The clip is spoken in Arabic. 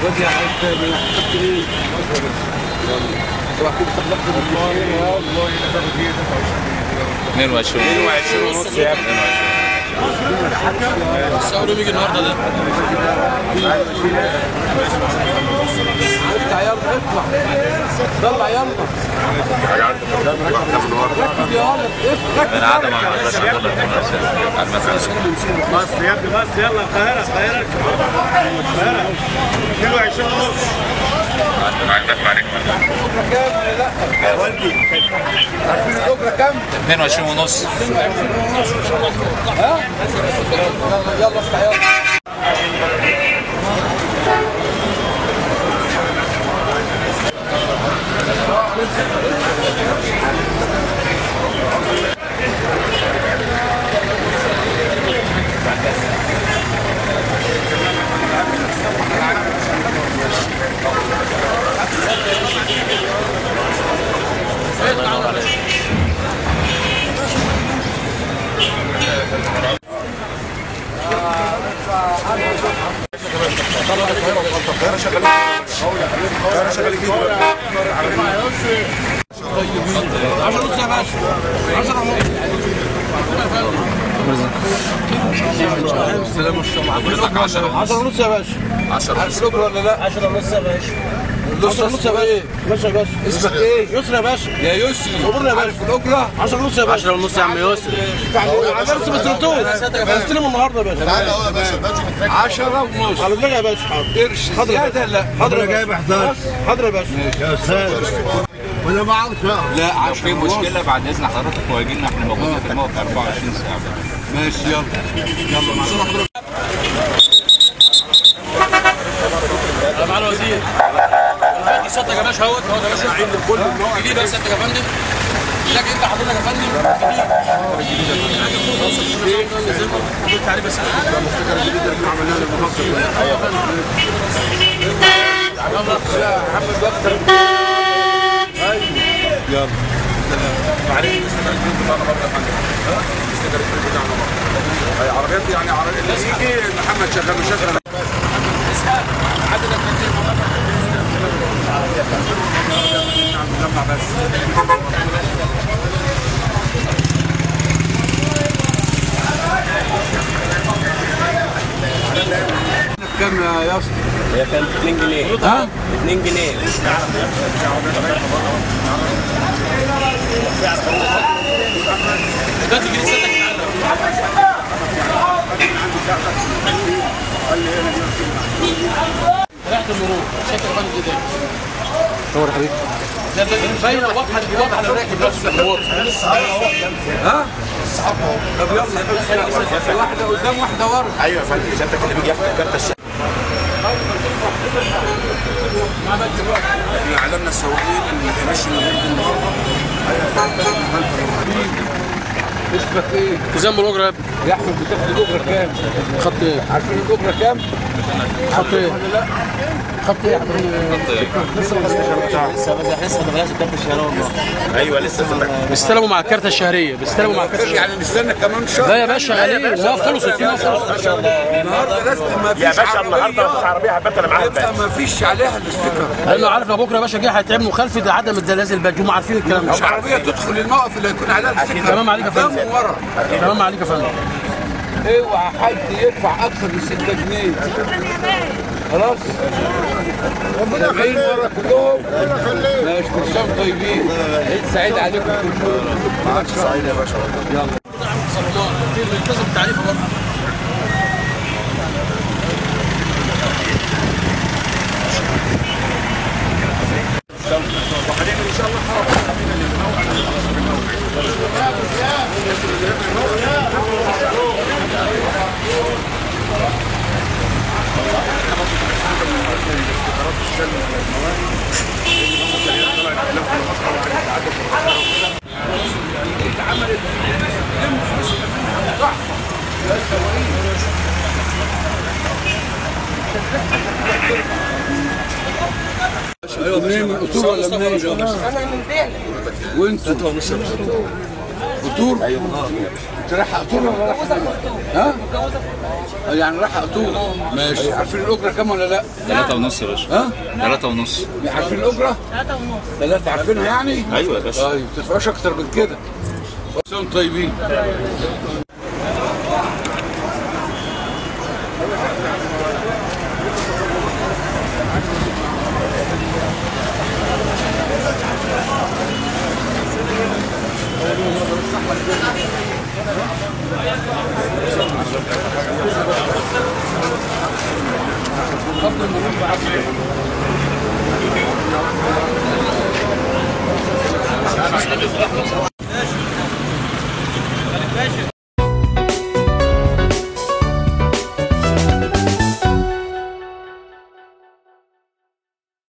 حتى من حتى إيه واحد تخلق والله والله أنا باخد فيه 22 22 ونص يا ابني 22 السعر بيجي النهارده ده اطلع يلا اطلع طلع يلا ركز يا ركز أنا قاعدة مع المدرسة المدرسة على المدرسة بس يا ابني بس يلا القاهرة القاهرة القاهرة 22 ونص كام لا والدي عارفين الاجره كام 22 ونص ها يلا يلا افتح يلا. طلع القاهره القاهره شغالين القاهره شغالين كده عشان نص يا باشا 10 ونص حضرتك 10 10 ونص يا باشا. 10 عارف الاجره ولا لا 10 ونص يا باشا. 10 ونص. يا باشا باشا يا باشا اسمك إيه يسرى يا باشا يا يسري أمورنا يا باشا. عارف الاجره 10 ونص. يا باشا 10 ونص. يا عم على درس ما سلطوش بستلم النهارده يا باشا. 10 ونص على دماغي يا باشا. حاضر قرش زياده لا حاضر يا جايب 11 حاضر يا باشا. يا أستاذ ولا ما أعرفش لا 10 في مشكلة بعد إذن حضرتك واجي لنا إحنا موجودين في الموقع 24 ساعة. ماشي يلا. يلا مع أنا معالي الوزير. صدق يا باشا اهوت اهوت يا باشا عين الكل جديد بس انت يا فندم. انت حضرتك يا فندم. جديد. بس عربيات يعني عربيات اللي يجي محمد شغال مشغل كم يا اسطى؟ هي كانت 2 جنيه ها؟ 2 جنيه تجي لسانك تعالى ريحه المرور شكل حبيبي باينه واضحه واضحه راكب المرور ها؟ طب يلا واحدة قدام واحدة ورا أيوه يا فندم سيادتك اللي بيجي ياخد كارت إحنا علمنا السواقين اسمك إيه؟ التزام بالاجره يا ابني يا أحمد بتاخد الأجرة كام؟ خط إيه؟ عارفين الأجرة كام؟ خط إيه؟ إيه يا حضرتك؟ لسه لسه ما بلاش كارت الشهر والله أيوه لسه بيستلموا مع الكارته الشهرية بيستلموا مع الكارته الشهرية. يعني نستنى كمان شهر. لا يا باشا غاليين لا خلصت في خلصت. النهارده لازم ما فيش يا باشا النهارده مفيش عربية هبات أنا معاك. يبقى ما فيش عليها ال sticker لأنه عارف لو بكرة يا باشا جه هيتعمل مخالفة عدم الزلازل الباقي هم عارفين الكلام ده. العربيه تدخل الموقف اللي هيكون عليها ال sticker تمام عليك يا فندم. قدام وورا تمام عليك يا فندم. اوعى حد يدفع أكثر من 6 جنيه. خلاص؟ سامعين ورا كلهم. ماشي كل سنه وأنتم طيبين. عيد سعيد عليكم. كلكم معاك سعيد يا باشا. يلا. بالتعريفه برضه منين من اصول ولا منين؟ أنا من وانت قطور أيوه. أنت رايح قطور ولا رايح ها؟ يعني رايح قطور ماشي. عارفين الأجرة كام ولا لا؟ ثلاثة ونص يا باشا. ها؟ ثلاثة ونص. عارفين الأجرة؟ ثلاثة ونص. ثلاثة عارفينها يعني؟ أيوه يا باشا. طيب ما تدفعوش أكتر من كده. طيبين.